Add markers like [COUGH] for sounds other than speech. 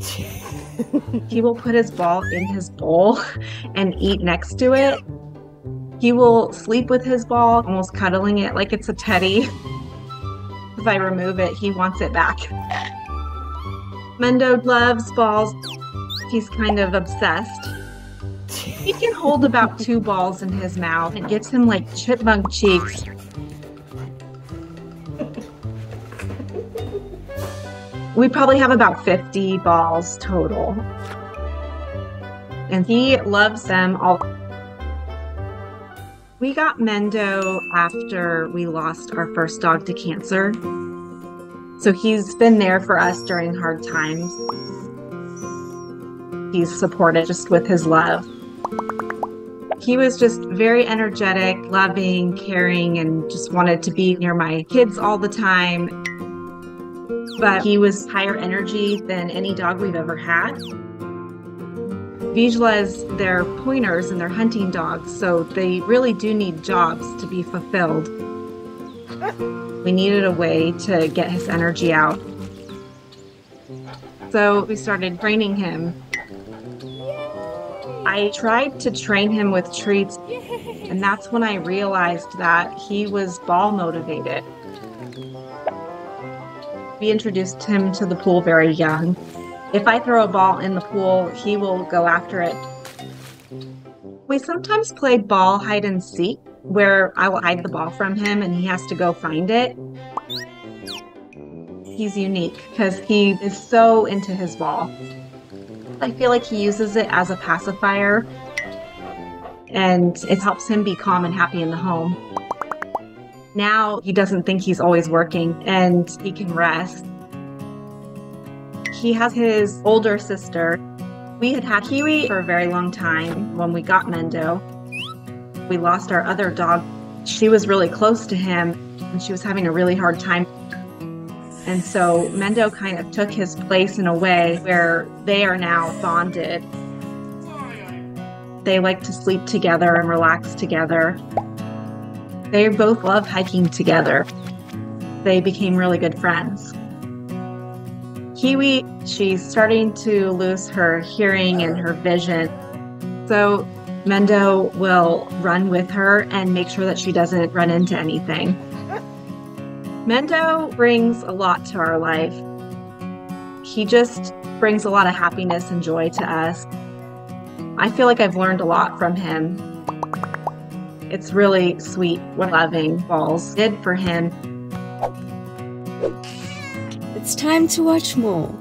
[LAUGHS] he will put his ball in his bowl and eat next to it. He will sleep with his ball, almost cuddling it like it's a teddy. [LAUGHS] If I remove it, he wants it back. Mendo loves balls. He's kind of obsessed. He can hold about two balls in his mouth. It gives him like chipmunk cheeks. We probably have about 50 balls total. And he loves them all. We got Mendo after we lost our first dog to cancer. So he's been there for us during hard times. He's supported just with his love. He was just very energetic, loving, caring, and just wanted to be near my kids all the time but he was higher energy than any dog we've ever had. Vizslas, they're pointers and they're hunting dogs, so they really do need jobs to be fulfilled. We needed a way to get his energy out. So we started training him. I tried to train him with treats, and that's when I realized that he was ball motivated. We introduced him to the pool very young. If I throw a ball in the pool, he will go after it. We sometimes play ball hide and seek, where I will hide the ball from him and he has to go find it. He's unique because he is so into his ball. I feel like he uses it as a pacifier and it helps him be calm and happy in the home. Now he doesn't think he's always working and he can rest. He has his older sister. We had had Kiwi for a very long time when we got Mendo. We lost our other dog. She was really close to him and she was having a really hard time. And so Mendo kind of took his place in a way where they are now bonded. They like to sleep together and relax together. They both love hiking together. They became really good friends. Kiwi, she's starting to lose her hearing and her vision. So Mendo will run with her and make sure that she doesn't run into anything. Mendo brings a lot to our life. He just brings a lot of happiness and joy to us. I feel like I've learned a lot from him it's really sweet what loving balls did for him. It's time to watch more.